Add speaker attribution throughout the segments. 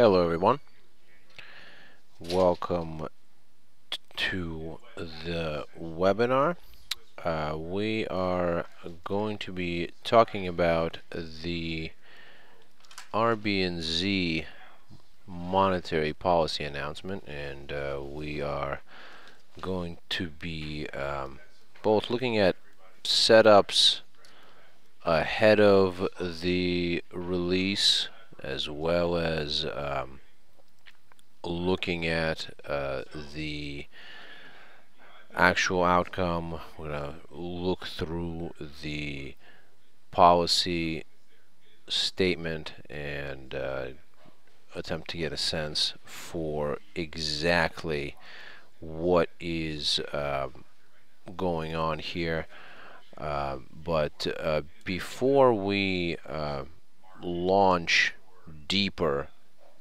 Speaker 1: Hello everyone. Welcome to the webinar. Uh, we are going to be talking about the RBNZ monetary policy announcement and uh, we are going to be um, both looking at setups ahead of the release as well as um, looking at uh, the actual outcome. We're going to look through the policy statement and uh, attempt to get a sense for exactly what is uh, going on here. Uh, but uh, before we uh, launch deeper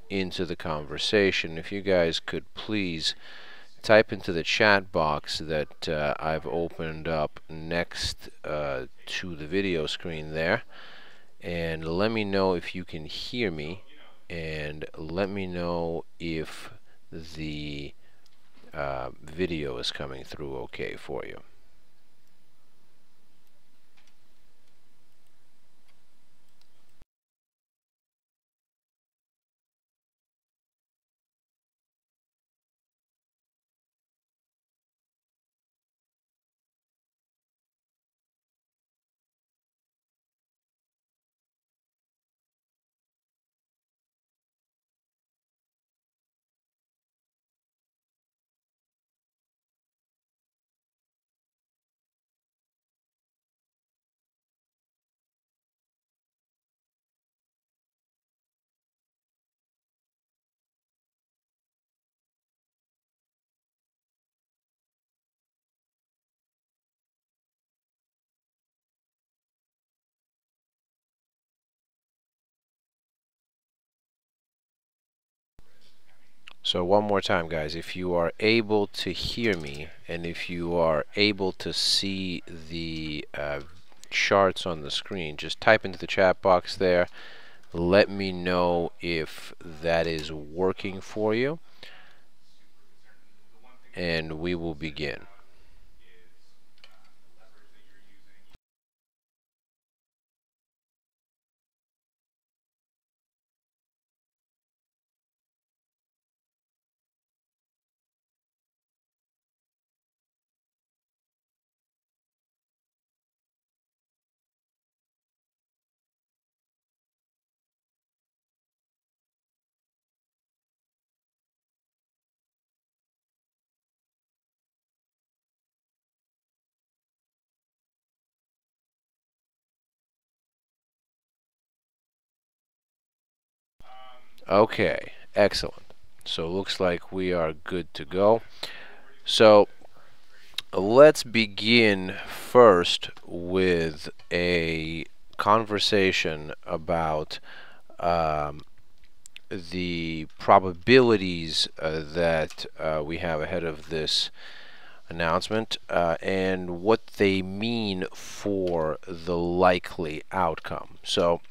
Speaker 1: into the conversation, if you guys could please type into the chat box that uh, I've opened up next uh, to the video screen there. And let me know if you can hear me. And let me know if the uh, video is coming through okay for you. So one more time guys, if you are able to hear me and if you are able to see the uh, charts on the screen, just type into the chat box there. Let me know if that is working for you and we will begin. Okay, excellent. So looks like we are good to go. So let's begin first with a conversation about um, the probabilities uh, that uh, we have ahead of this announcement uh, and what they mean for the likely outcome. So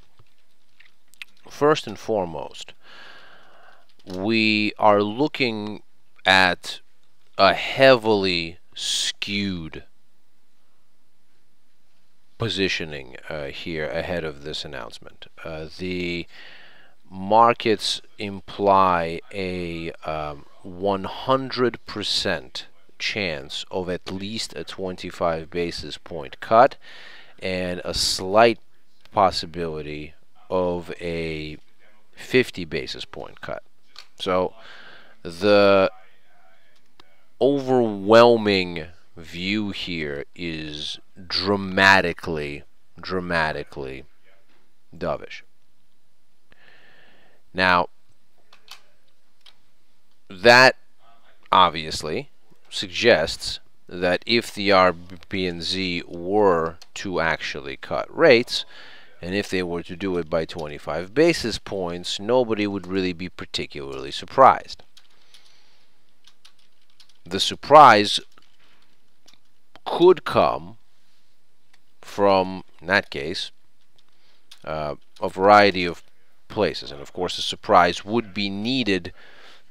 Speaker 1: first and foremost, we are looking at a heavily skewed positioning uh, here ahead of this announcement. Uh, the markets imply a 100% um, chance of at least a 25 basis point cut and a slight possibility of a 50 basis point cut. So the overwhelming view here is dramatically, dramatically dovish. Now, that obviously suggests that if the RBNZ were to actually cut rates, and if they were to do it by 25 basis points, nobody would really be particularly surprised. The surprise could come from, in that case, uh, a variety of places. And of course, a surprise would be needed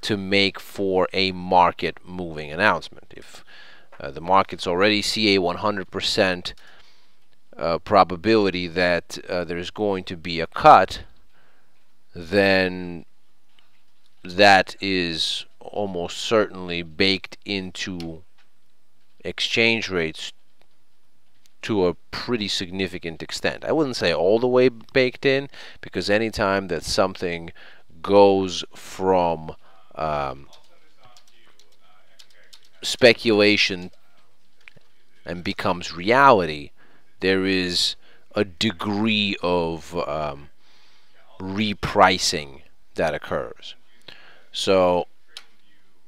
Speaker 1: to make for a market moving announcement. If uh, the markets already see a 100% uh, probability that uh, there's going to be a cut, then that is almost certainly baked into exchange rates to a pretty significant extent. I wouldn't say all the way baked in, because anytime that something goes from um, speculation and becomes reality, there is a degree of um, repricing that occurs. So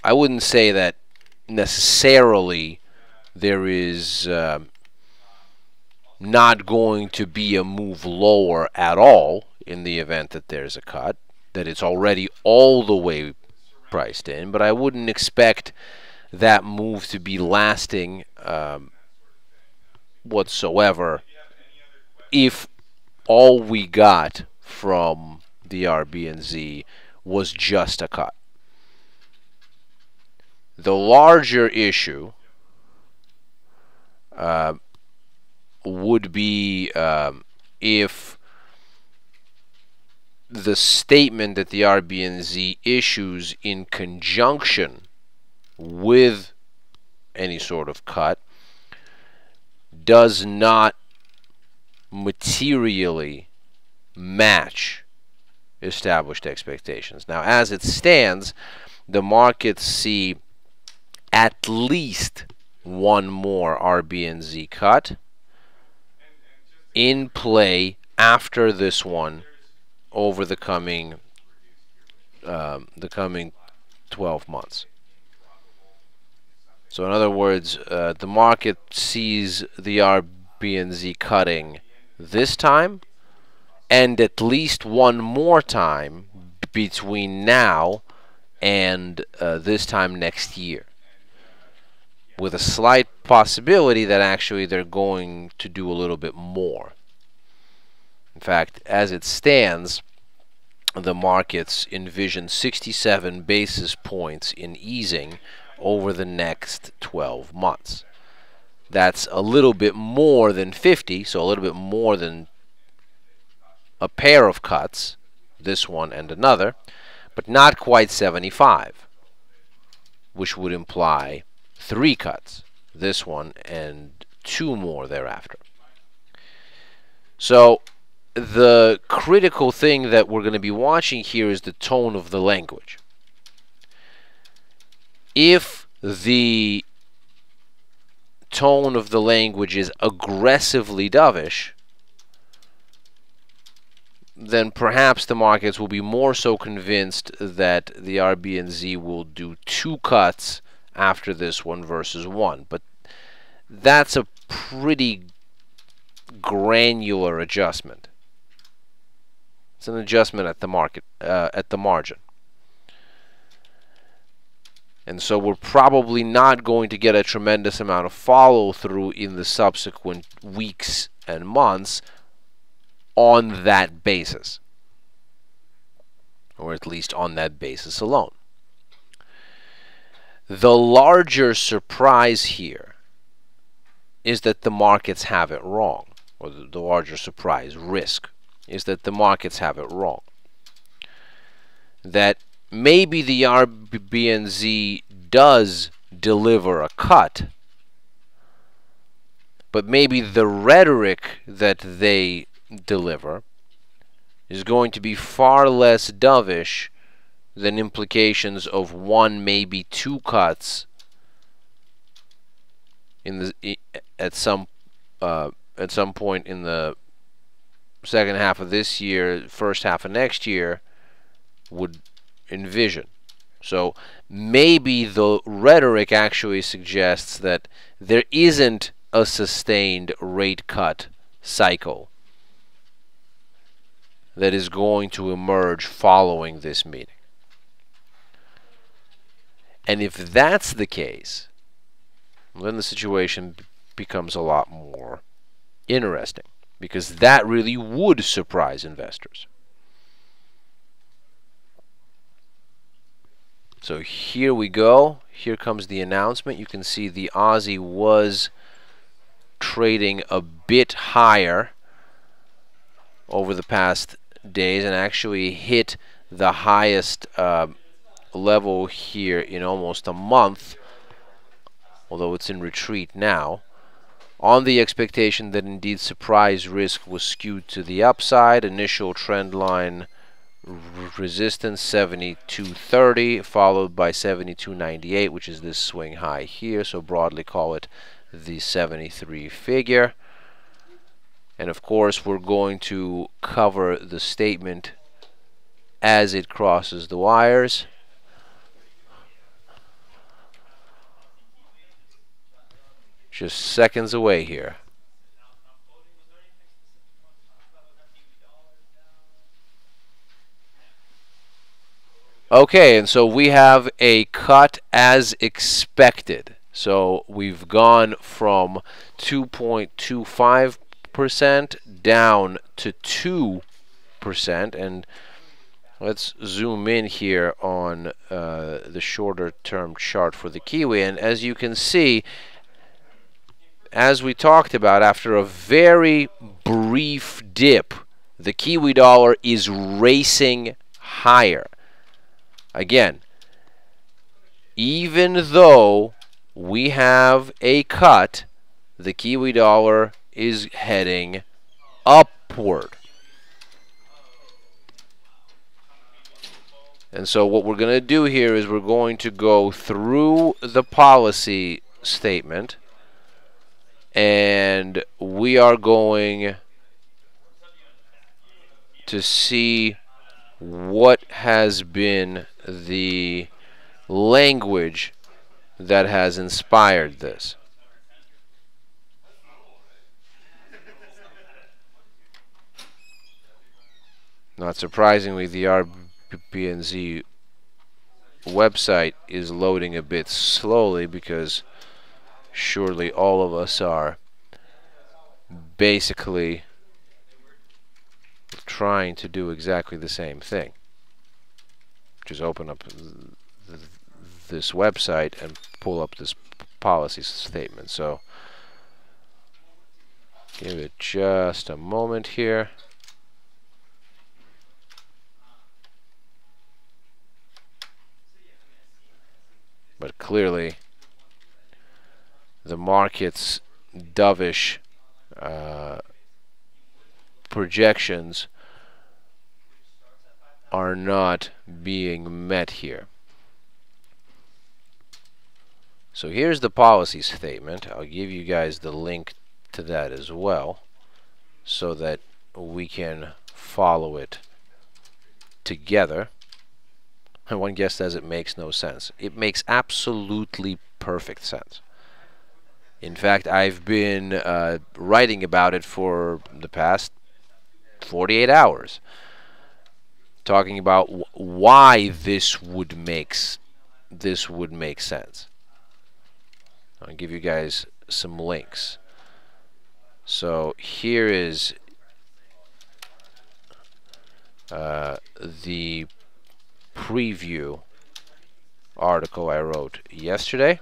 Speaker 1: I wouldn't say that necessarily there is uh, not going to be a move lower at all in the event that there's a cut, that it's already all the way priced in, but I wouldn't expect that move to be lasting um, whatsoever if all we got from the RBNZ was just a cut. The larger issue uh, would be um, if the statement that the RBNZ issues in conjunction with any sort of cut does not materially match established expectations. Now, as it stands, the markets see at least one more RBNZ cut in play after this one over the coming um, the coming 12 months. So in other words, uh, the market sees the RBNZ cutting this time and at least one more time between now and uh, this time next year with a slight possibility that actually they're going to do a little bit more. In fact, as it stands, the markets envision 67 basis points in easing over the next 12 months. That's a little bit more than 50, so a little bit more than a pair of cuts, this one and another, but not quite 75, which would imply three cuts, this one and two more thereafter. So the critical thing that we're going to be watching here is the tone of the language. If the tone of the language is aggressively dovish, then perhaps the markets will be more so convinced that the RBNZ will do two cuts after this one versus one. But that's a pretty granular adjustment. It's an adjustment at the market uh, at the margin. And so we're probably not going to get a tremendous amount of follow through in the subsequent weeks and months on that basis. Or at least on that basis alone. The larger surprise here is that the markets have it wrong, or the, larger surprise risk is that the markets have it wrong. That maybe the RBNZ does deliver a cut, but maybe the rhetoric that they deliver is going to be far less dovish than implications of one, maybe two cuts in the at some uh, at some point in the second half of this year, first half of next year, would envision. So maybe the rhetoric actually suggests that there isn't a sustained rate cut cycle that is going to emerge following this meeting. And if that's the case, then the situation becomes a lot more interesting because that really would surprise investors. So here we go. Here comes the announcement. You can see the Aussie was trading a bit higher over the past days and actually hit the highest uh, level here in almost a month, although it's in retreat now, on the expectation that indeed surprise risk was skewed to the upside. Initial trend line resistance 72.30 followed by 72.98 which is this swing high here. So broadly call it the 73 figure. And of course we're going to cover the statement as it crosses the wires. Just seconds away here Okay, and so we have a cut as expected. So we've gone from 2.25% down to 2%. And let's zoom in here on uh, the shorter term chart for the Kiwi. And as you can see, as we talked about, after a very brief dip, the Kiwi dollar is racing higher. Again, even though we have a cut, the Kiwi dollar is heading upward. And so what we're going to do here is we're going to go through the policy statement and we are going to see what has been the language that has inspired this. Not surprisingly, the RBNZ website is loading a bit slowly because surely all of us are basically trying to do exactly the same thing. Just open up th this website and pull up this policy statement. So give it just a moment here. But clearly the market's dovish uh, projections are not being met here. So here's the policy statement. I'll give you guys the link to that as well so that we can follow it together. And one guess says it makes no sense. It makes absolutely perfect sense. In fact, I've been uh, writing about it for the past 48 hours talking about why this would makes this would make sense. I'll give you guys some links. So here is uh, the preview article I wrote yesterday.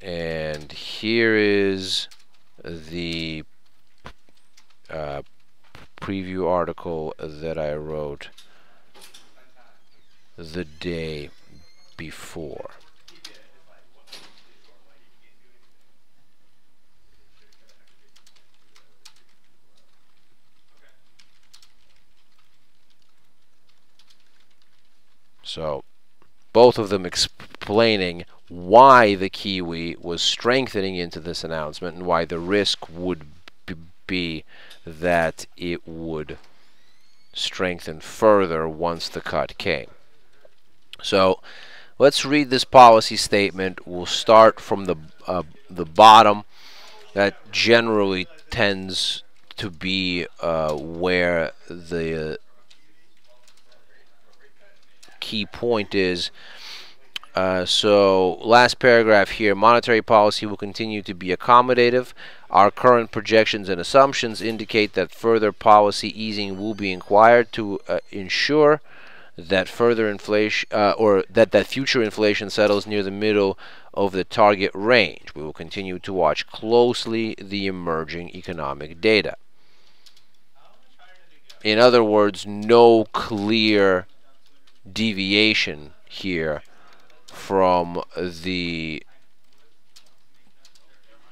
Speaker 1: And here is the uh, preview article that I wrote the day before. So, both of them explaining why the Kiwi was strengthening into this announcement and why the risk would be that it would strengthen further once the cut came. So let's read this policy statement. We'll start from the uh, the bottom. That generally tends to be uh, where the key point is. Uh, so last paragraph here, monetary policy will continue to be accommodative Our current projections and assumptions indicate that further policy easing will be required to uh, ensure that further inflation uh, or that that future inflation settles near the middle of the target range. We will continue to watch closely the emerging economic data. In other words, no clear deviation here from the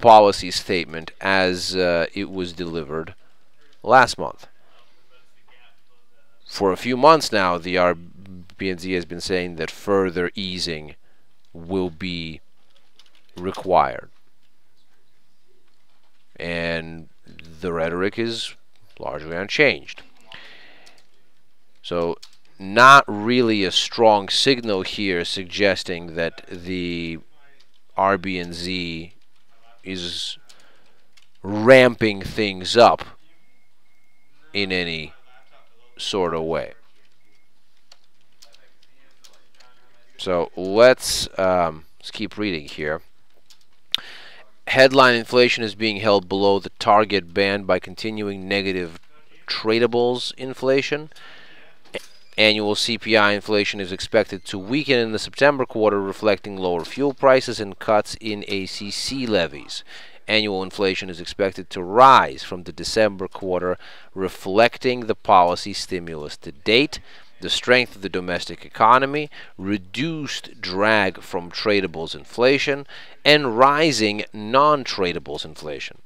Speaker 1: policy statement as uh, it was delivered last month. For a few months now, the RBNZ has been saying that further easing will be required. And the rhetoric is largely unchanged. So not really a strong signal here suggesting that the RBNZ is ramping things up in any sort of way. So let's, um, let's keep reading here. Headline inflation is being held below the target band by continuing negative tradables inflation. Annual CPI inflation is expected to weaken in the September quarter, reflecting lower fuel prices and cuts in ACC levies. Annual inflation is expected to rise from the December quarter, reflecting the policy stimulus to date, the strength of the domestic economy, reduced drag from tradables inflation, and rising non tradables inflation.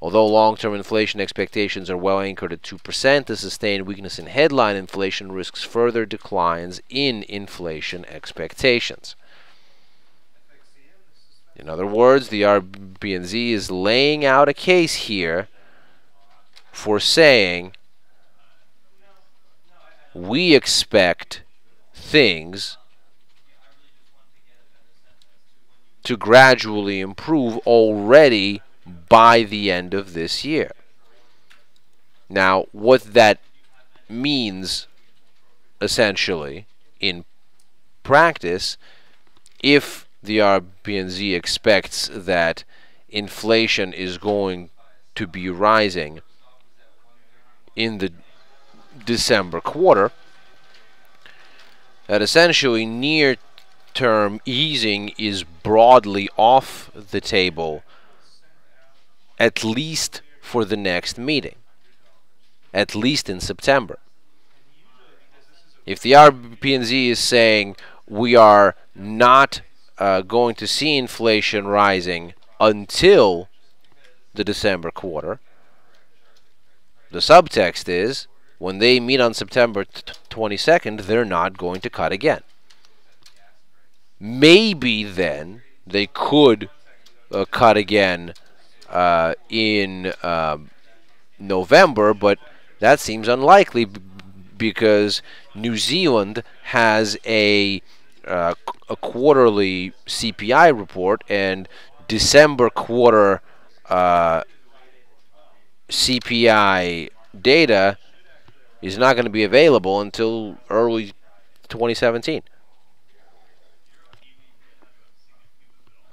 Speaker 1: Although long-term inflation expectations are well anchored at 2%, the sustained weakness in headline inflation risks further declines in inflation expectations. In other words, the RBNZ is laying out a case here for saying we expect things to gradually improve already by the end of this year. Now, what that means essentially in practice, if the RBNZ expects that inflation is going to be rising in the December quarter, that essentially near term easing is broadly off the table at least for the next meeting, at least in September. If the RBNZ is saying we are not uh, going to see inflation rising until the December quarter, the subtext is when they meet on September 22nd, they're not going to cut again. Maybe then they could uh, cut again uh, in um, November, but that seems unlikely because New Zealand has a uh, a quarterly CPI report and December quarter uh, CPI data is not going to be available until early 2017.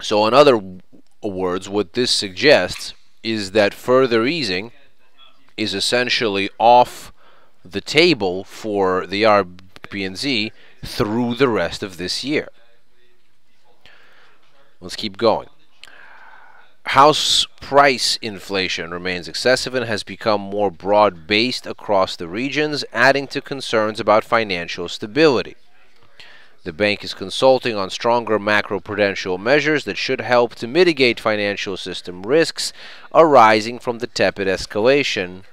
Speaker 1: So, in other words, what this suggests is that further easing is essentially off the table for the RBNZ through the rest of this year. Let's keep going. House price inflation remains excessive and has become more broad based across the regions, adding to concerns about financial stability. The bank is consulting on stronger macroprudential measures that should help to mitigate financial system risks arising from the tepid escalation,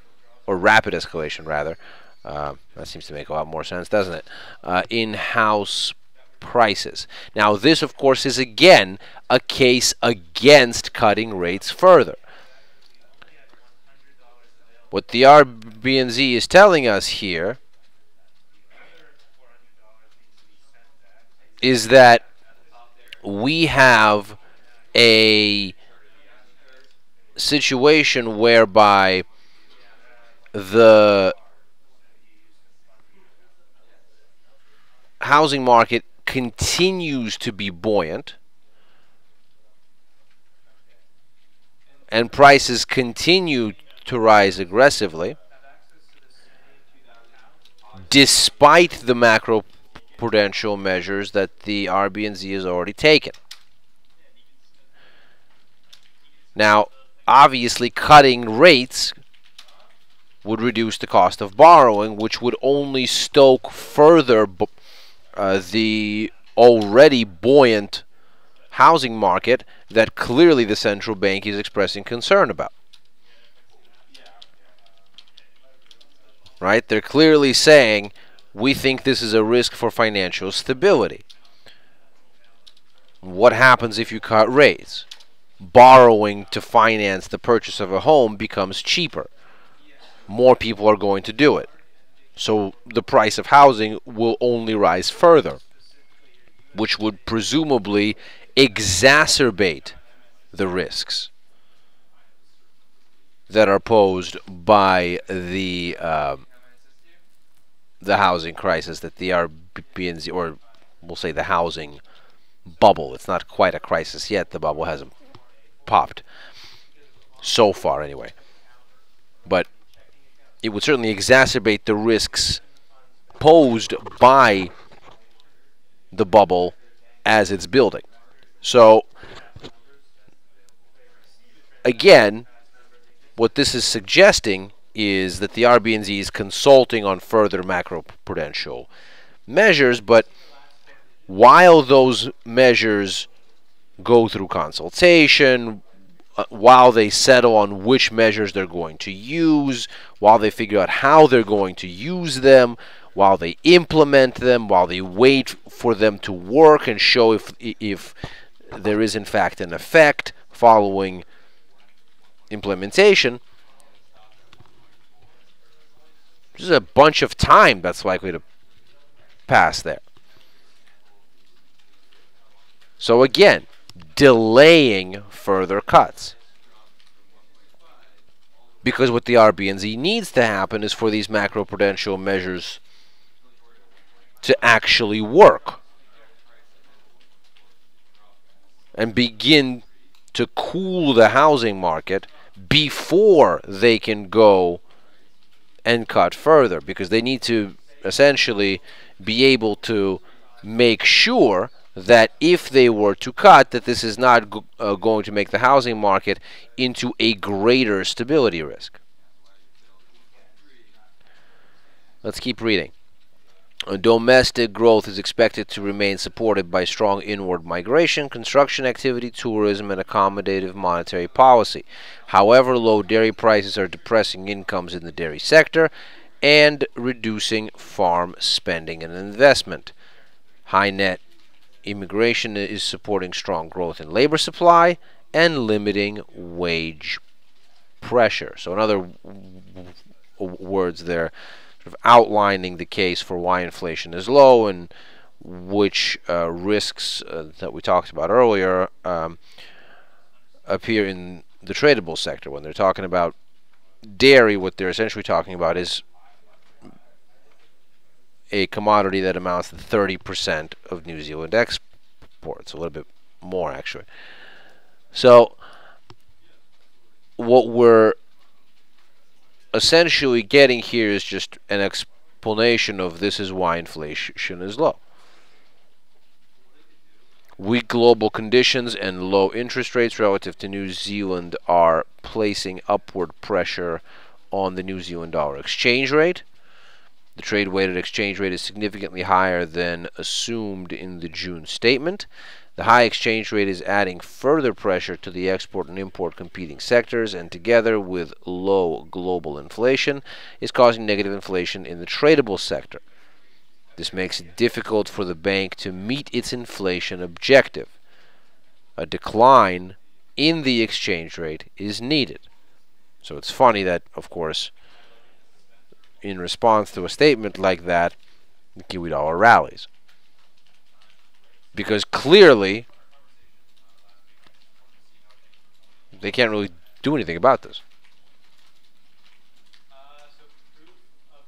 Speaker 1: or rapid escalation rather. Uh, that seems to make a lot more sense, doesn't it? Uh, in house prices. Now, this, of course, is again a case against cutting rates further. What the RBNZ is telling us here is that we have a situation whereby the housing market continues to be buoyant and prices continue to rise aggressively, despite the macro prudential measures that the RBNZ has already taken. Now, obviously, cutting rates would reduce the cost of borrowing, which would only stoke further uh, the already buoyant housing market that clearly the central bank is expressing concern about. Right? They're clearly saying we think this is a risk for financial stability. What happens if you cut rates? Borrowing to finance the purchase of a home becomes cheaper. More people are going to do it. So the price of housing will only rise further, which would presumably exacerbate the risks that are posed by the uh, the housing crisis that the RBNZ, or we'll say the housing bubble. It's not quite a crisis yet. The bubble hasn't popped so far, anyway. But it would certainly exacerbate the risks posed by the bubble as it's building. So, again, what this is suggesting is that the RBNZ is consulting on further macroprudential measures, but while those measures go through consultation, uh, while they settle on which measures they're going to use, while they figure out how they're going to use them, while they implement them, while they wait for them to work and show if if there is in fact an effect following implementation, There's a bunch of time that's likely to pass there. So again, delaying further cuts. Because what the RBNZ needs to happen is for these macroprudential measures to actually work and begin to cool the housing market before they can go and cut further because they need to essentially be able to make sure that if they were to cut that this is not uh, going to make the housing market into a greater stability risk. Let's keep reading. Domestic growth is expected to remain supported by strong inward migration, construction activity, tourism, and accommodative monetary policy. However, low dairy prices are depressing incomes in the dairy sector and reducing farm spending and investment. High net immigration is supporting strong growth in labor supply and limiting wage pressure. So, in other words, there of outlining the case for why inflation is low and which uh, risks uh, that we talked about earlier um, appear in the tradable sector. When they're talking about dairy, what they're essentially talking about is a commodity that amounts to 30% of New Zealand exports, a little bit more actually. So, what we're essentially getting here is just an explanation of this is why inflation is low. Weak global conditions and low interest rates relative to New Zealand are placing upward pressure on the New Zealand dollar exchange rate. The trade weighted exchange rate is significantly higher than assumed in the June statement. The high exchange rate is adding further pressure to the export and import competing sectors, and together with low global inflation, is causing negative inflation in the tradable sector. This makes it difficult for the bank to meet its inflation objective. A decline in the exchange rate is needed. So it's funny that, of course, in response to a statement like that, the Kiwi dollar rallies because clearly they can't really do anything about this.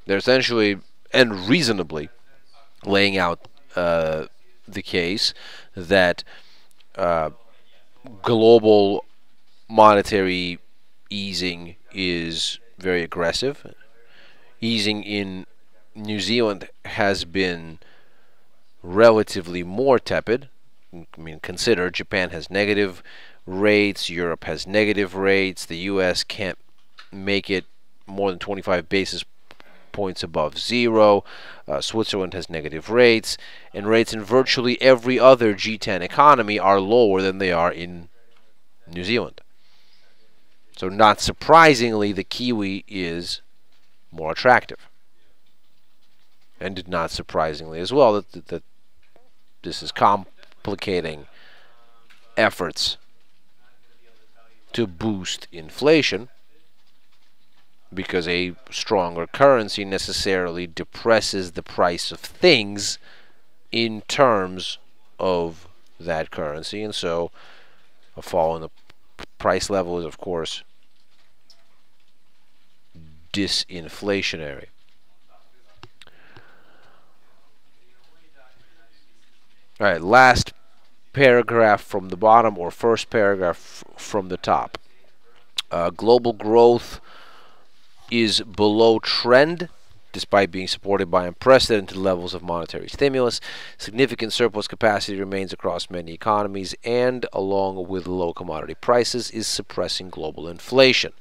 Speaker 1: They're essentially and reasonably laying out uh, the case that uh, global monetary easing is very aggressive. Easing in New Zealand has been relatively more tepid. I mean, consider Japan has negative rates, Europe has negative rates, the U.S. can't make it more than 25 basis points above zero. Uh, Switzerland has negative rates, and rates in virtually every other G10 economy are lower than they are in New Zealand. So, not surprisingly, the Kiwi is more attractive. And not surprisingly as well that, that, that this is complicating efforts to boost inflation because a stronger currency necessarily depresses the price of things in terms of that currency. And so a fall in the price level is of course disinflationary all right last paragraph from the bottom or first paragraph from the top uh, global growth is below trend despite being supported by unprecedented levels of monetary stimulus. Significant surplus capacity remains across many economies and, along with low commodity prices, is suppressing global inflation.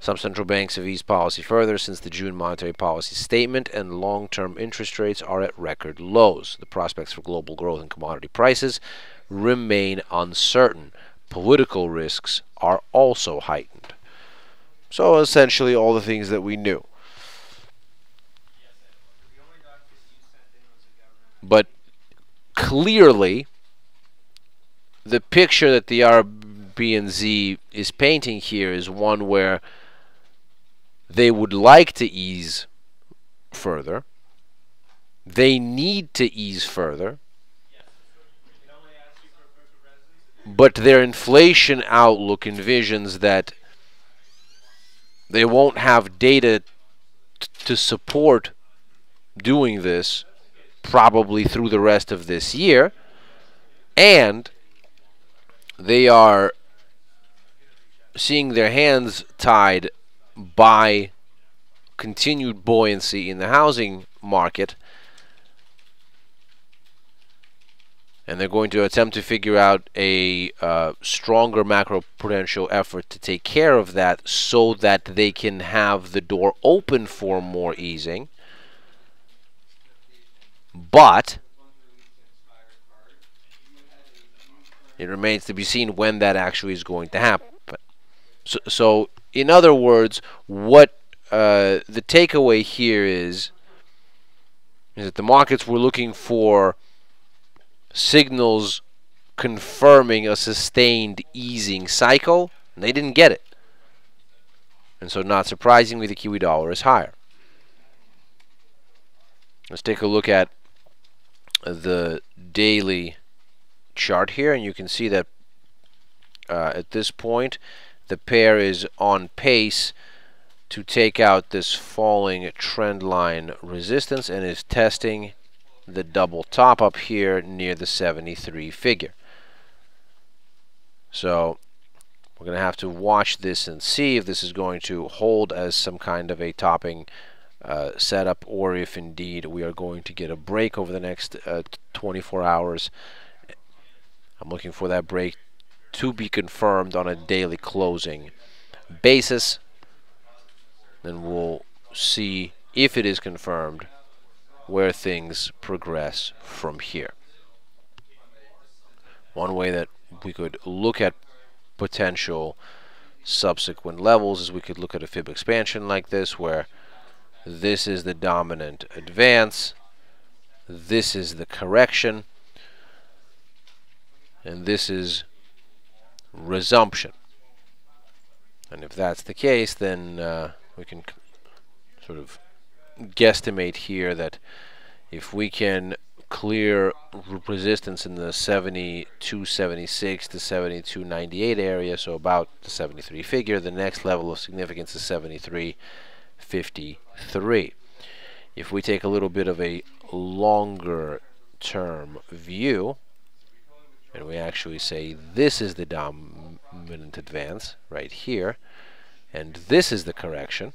Speaker 1: Some central banks have eased policy further since the June monetary policy statement, and long term interest rates are at record lows. The prospects for global growth and commodity prices remain uncertain. Political risks are also heightened. So essentially all the things that we knew. But clearly, the picture that the RBNZ is painting here is one where they would like to ease further. They need to ease further. But their inflation outlook envisions that they won't have data to support doing this probably through the rest of this year and they are seeing their hands tied by continued buoyancy in the housing market and they're going to attempt to figure out a uh, stronger macroprudential effort to take care of that so that they can have the door open for more easing. But it remains to be seen when that actually is going to happen. So, so in other words, what uh, the takeaway here is is that the markets were looking for signals confirming a sustained easing cycle, and they didn't get it. And so, not surprisingly, the Kiwi dollar is higher. Let's take a look at the daily chart here, and you can see that uh, at this point, the pair is on pace to take out this falling trend line resistance and is testing the double top up here near the 73 figure. So we're going to have to watch this and see if this is going to hold as some kind of a topping uh, setup or if indeed we are going to get a break over the next uh, 24 hours. I'm looking for that break to be confirmed on a daily closing basis. Then we'll see if it is confirmed where things progress from here. One way that we could look at potential subsequent levels is we could look at a fib expansion like this where this is the dominant advance this is the correction and this is resumption and if that's the case then uh, we can sort of guesstimate here that if we can clear resistance in the 7276 to 7298 area, so about the 73 figure, the next level of significance is 7353. If we take a little bit of a longer term view, and we actually say this is the dominant advance right here, and this is the correction,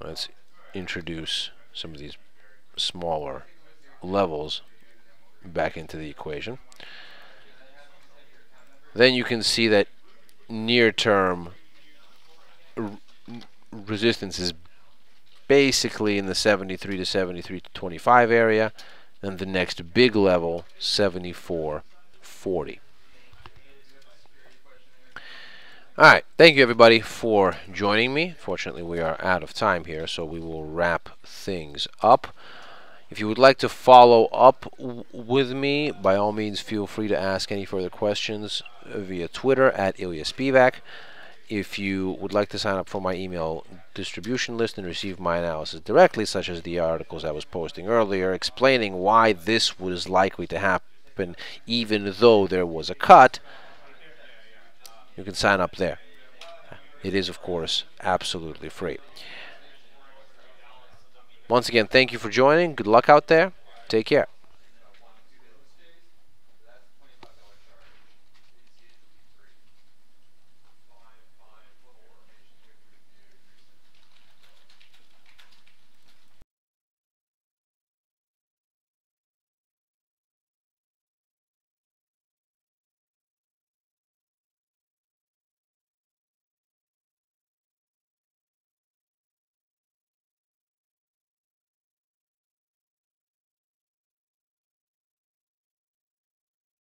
Speaker 1: let's introduce some of these smaller levels back into the equation. Then you can see that near term resistance is basically in the 73 to 73 to 25 area and the next big level 74.40 alright thank you everybody for joining me. Fortunately we are out of time here so we will wrap things up. If you would like to follow up with me by all means feel free to ask any further questions via Twitter at Ilya Spivak if you would like to sign up for my email distribution list and receive my analysis directly, such as the articles I was posting earlier, explaining why this was likely to happen even though there was a cut, you can sign up there. It is, of course, absolutely free. Once again, thank you for joining. Good luck out there. Take care.